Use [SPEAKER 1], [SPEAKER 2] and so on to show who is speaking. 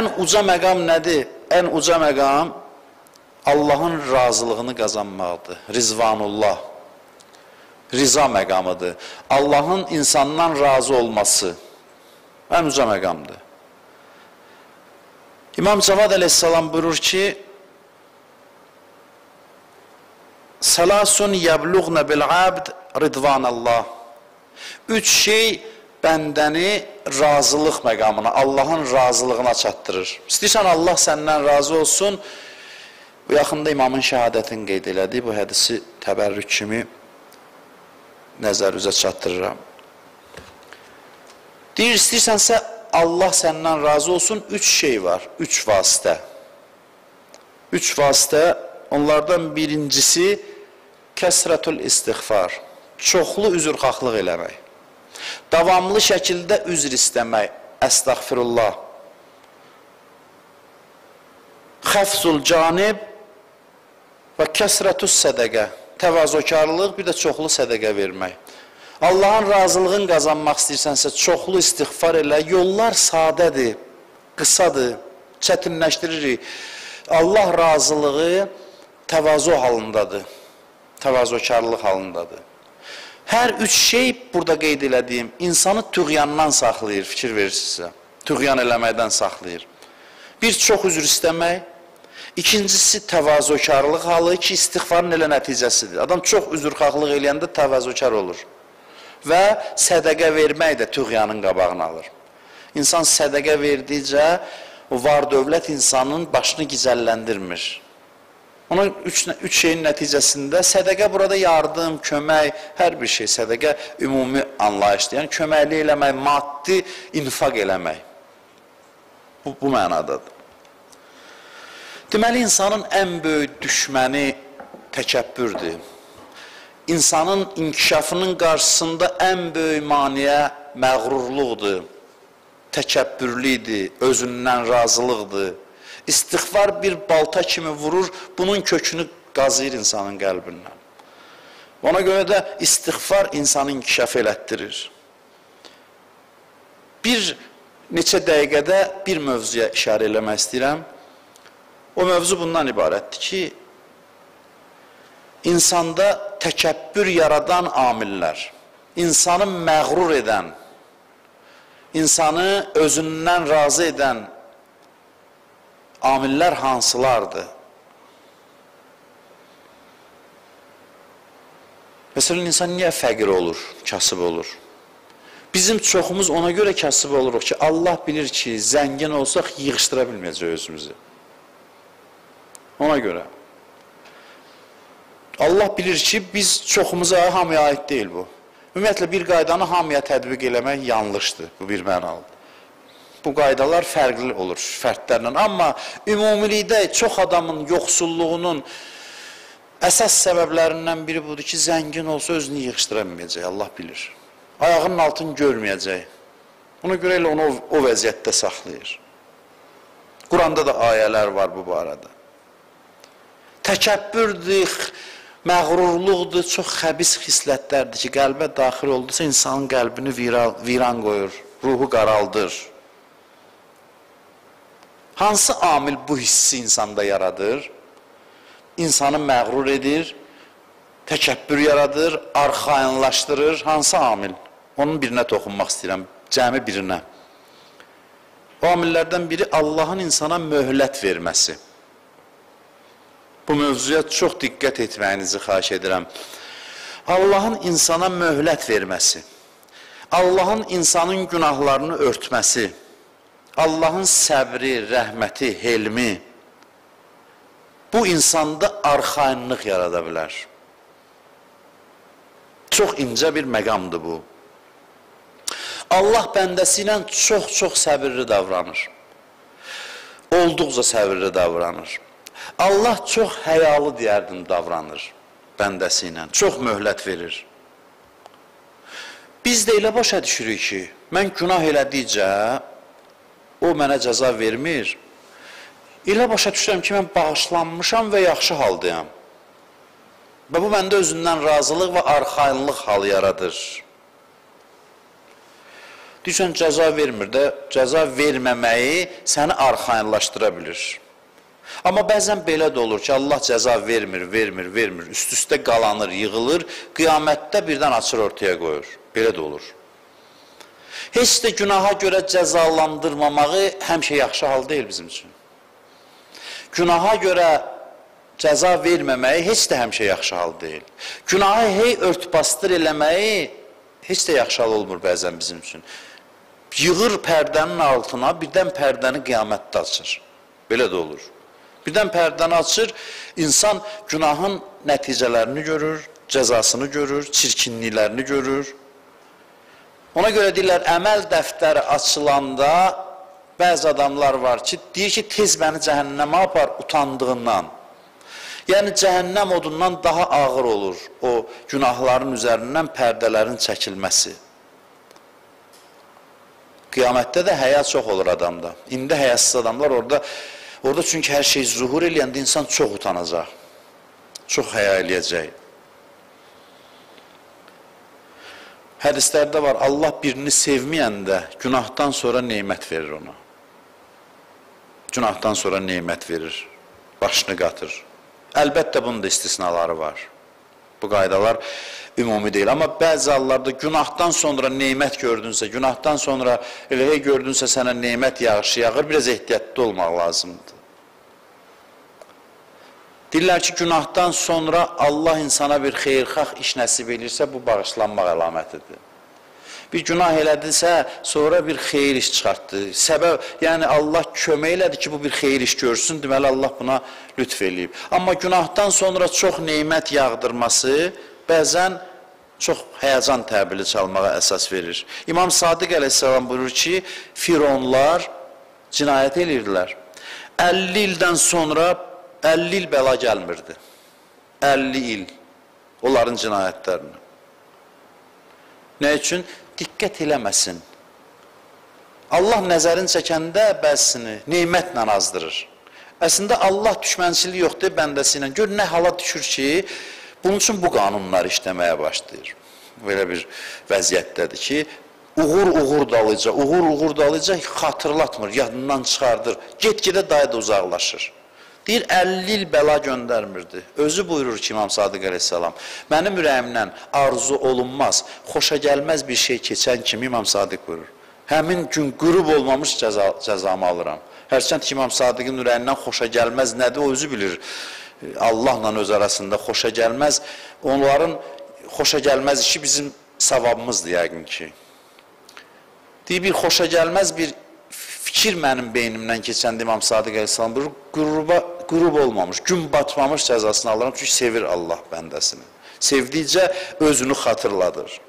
[SPEAKER 1] Ən uca məqam nədir? Ən uca məqam Allahın razılığını qazanmaqdır. Rizvanullah. Riza məqamıdır. Allahın insandan razı olması ən uca məqamdır. İmam Cavad əleyhissalam buyurur ki, Salasun yəbluğnə bil-abd ridvanallah. Üç şey bəndəni razılıq məqamına, Allahın razılığına çatdırır. İstəyirsən Allah səndən razı olsun. Bu yaxında imamın şəhadətini qeyd elədi. Bu hədisi təbərrük kimi nəzər üzə çatdırıram. Deyir, istəyirsənsə Allah səndən razı olsun, üç şey var, üç vasitə. Üç vasitə, onlardan birincisi kəsrətul istiğfar, çoxlu üzrxahlıq eləmək. Davamlı şəkildə üzr istəmək, əstəğfirullah. Xəfzul canib və kəsrətus sədəqə, təvazökarlıq, bir də çoxlu sədəqə vermək. Allahın razılığını qazanmaq istəyirsənsə, çoxlu istiğfar elə. Yollar sadədir, qısadır, çətinləşdiririk. Allah razılığı təvazu halındadır, təvazökarlıq halındadır. Hər üç şey burada qeyd elədiyim insanı tüğyandan saxlayır, fikir verirsinizsə. Tüğyan eləməkdən saxlayır. Bir, çox üzr istəmək. İkincisi, təvazökarlıq halı ki, istiğfarın elə nəticəsidir. Adam çox üzrxahlıq eləyəndə təvazökar olur. Və sədəqə vermək də tüğyanın qabağını alır. İnsan sədəqə verdikcə, o var dövlət insanın başını gizəlləndirmir. Ona üç, üç şeyin nəticəsində sədəqə burada yardım, kömək, hər bir şey sədəqə ümumi anlayışdır. Yəni köməkli eləmək, maddi infaq eləmək. Bu, bu mənadadır. Deməli, insanın ən böyük düşməni təkəbbürdür. İnsanın inkişafının qarşısında ən böyük maniyə məğrurluqdur, təkəbbürlüdür, özündən razılıqdır. İstiğfar bir balta kimi vurur, bunun kökünü qazıyır insanın qəlbindən. Ona görə də istiğfar insanı inkişaf elətdirir. Bir neçə dəqiqədə bir mövzuya işarə eləmək istəyirəm. O mövzu bundan ibarətdir ki, insanda təkəbbür yaradan amillər, insanı məğrur edən, insanı özündən razı edən amillər hansılardır? Məsələn, insan niyə fəqir olur, kasıb olur? Bizim çoxumuz ona görə kasıb oluruq ki, Allah bilir ki, zəngin olsaq yığışdıra bilməyəcək özümüzü. Ona görə. Allah bilir ki, biz çoxumuza hamıya aid deyil bu. Ümumiyyətlə, bir qaydanı hamıya tədbiq eləmək yanlışdır, bu bir mənalıdır. Bu qaydalar fərqli olur fərdlərlə. Amma ümumilikdə çox adamın yoxsulluğunun əsas səbəblərindən biri budur ki, zəngin olsa özünü yığışdıra bilməyəcək, Allah bilir. Ayağının altını görməyəcək. Ona görə elə onu o, o vəziyyətdə saxlayır. Quranda da ayələr var bu barədə. Təkəbbürdür, məğrurluqdur, çox xəbis xislətlərdir ki, qəlbə daxil oldusa insanın qəlbini viran, viran qoyur, ruhu qaraldır. Hansı amil bu hissi insanda yaradır? İnsanı məğrur edir, təkəbbür yaradır, arxayınlaşdırır. Hansı amil? Onun birinə toxunmaq istəyirəm, cəmi birinə. O amillərdən biri Allahın insana möhlət verməsi. Bu mövzuya çox diqqət etməyinizi xahiş edirəm. Allahın insana möhlət verməsi, Allahın insanın günahlarını örtməsi, Allahın səbri, rəhməti, helmi bu insanda arxayınlıq yarada bilər. Çox incə bir məqamdır bu. Allah bəndəsi ilə çox-çox səbirli davranır. Olduqca səbirli davranır. Allah çox həyalı deyərdim davranır bəndəsi ilə. Çox möhlət verir. Biz də elə başa düşürük ki, mən günah elədikcə o mənə cəza vermir. Elə başa düşürəm ki, mən bağışlanmışam və yaxşı haldayam. Və bu məndə özündən razılıq və arxayınlıq halı yaradır. Deyirsən cəza vermir də, cəza verməməyi səni arxayınlaşdıra bilir. Amma bəzən belə də olur ki, Allah cəza vermir, vermir, vermir, üst-üstə qalanır, yığılır, qiyamətdə birdən açır ortaya qoyur. Belə də olur. Heç də günaha görə cəzalandırmamağı həmişə yaxşı hal deyil bizim üçün. Günaha görə cəza verməməyi heç də həmişə yaxşı hal deyil. Günahı hey örtbasdır eləməyi heç də yaxşı hal olmur bəzən bizim üçün. Yığır pərdənin altına, birdən pərdəni qiyamətdə açır. Belə də olur. Birdən pərdəni açır, insan günahın nəticələrini görür, cəzasını görür, çirkinliklərini görür. Ona görə deyirlər, əməl dəftəri açılanda bəzi adamlar var ki, deyir ki, tez məni cəhənnəmə apar utandığından. Yəni, cəhənnəm odundan daha ağır olur o günahların üzərindən pərdələrin çəkilməsi. Qiyamətdə də həya çox olur adamda. İndi həyasız adamlar orada, orada çünki hər şey zuhur eləyəndə insan çox utanacaq. Çox həya eləyəcək. Hədislərdə var, Allah birini sevməyəndə günahdan sonra neymət verir ona. Günahdan sonra neymət verir, başını qatır. Əlbəttə bunun da istisnaları var. Bu qaydalar ümumi deyil. Amma bəzi hallarda günahdan sonra neymət gördünsə, günahdan sonra elə hey gördünsə sənə neymət yağışı yağır, biraz ehtiyatlı olmaq lazımdır. Deyirlər ki, günahdan sonra Allah insana bir xeyrxax iş nəsib edirsə, bu bağışlanmaq əlamətidir. Bir günah elədisə, sonra bir xeyir iş çıxartdı. Səbəb, yəni Allah kömək elədi ki, bu bir xeyir iş görsün, deməli Allah buna lütf eləyib. Amma günahdan sonra çox neymət yağdırması bəzən çox həyəcan təbili çalmağa əsas verir. İmam Sadiq əleyhissalam buyurur ki, fironlar cinayət edirdilər. 50 ildən sonra 50 il bəla gəlmirdi. 50 il onların cinayətlərinə. Nə üçün? Diqqət eləməsin. Allah nəzərin çəkəndə bəzisini neymətlə azdırır. Əslində Allah düşmənçiliyi yoxdur bəndəsi ilə. Gör nə hala düşür ki, bunun üçün bu qanunlar işləməyə başlayır. Belə bir vəziyyətdədir ki, uğur-uğur dalıca, uğur-uğur dalıca xatırlatmır, yadından çıxardır. Get-gedə dayı da uzaqlaşır. Deyir, 50 il bəla göndərmirdi. Özü buyurur ki, İmam Sadiq əleyhissalam, mənim ürəyimdən arzu olunmaz, xoşa gəlməz bir şey keçən kimi İmam Sadiq buyurur. Həmin gün qürub olmamış cəza, cəzamı alıram. Hərçənd ki, İmam Sadiqin ürəyindən xoşa gəlməz nədir, o özü bilir. Allahla öz arasında xoşa gəlməz. Onların xoşa gəlməz işi bizim savabımızdır yəqin ki. Deyir, bir xoşa gəlməz bir fikir mənim beynimdən keçəndə İmam Sadiq Əleyhisselam buyurur, qüruba, qürub olmamış, gün batmamış cəzasını alıram, çünki sevir Allah bəndəsini. Sevdikcə özünü xatırladır.